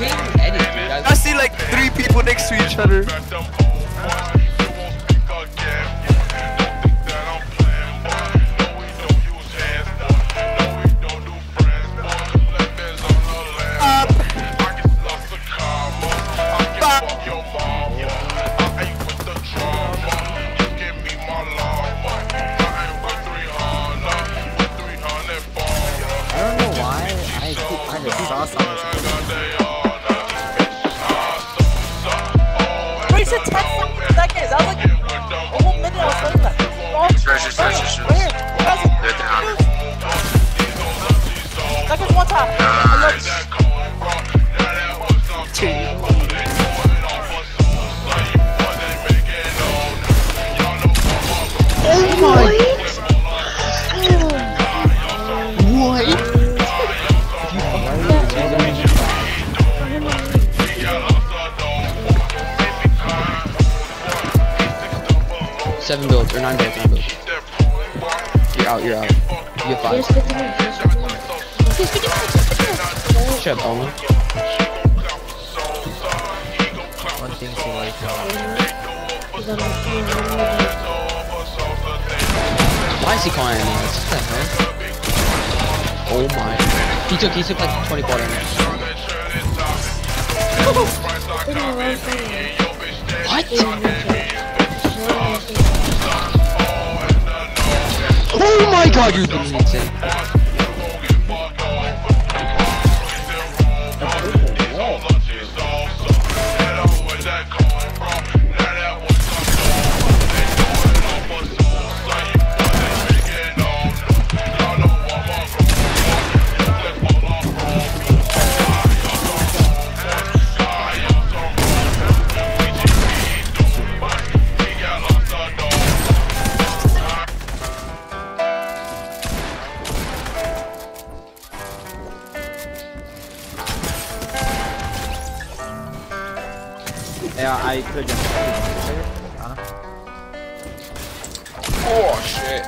can't edit, dude. I see like three people next to each other. Seven builds or nine builds, nine builds. You're out, you're out. You get five. Shut up, Owen. One thing she likes. Uh, Why is he calling me? What the hell? Oh my. He took, he took like 24 damage. What? Oh my god, you're doing AI 特征。哎，啥呢？哦，shit！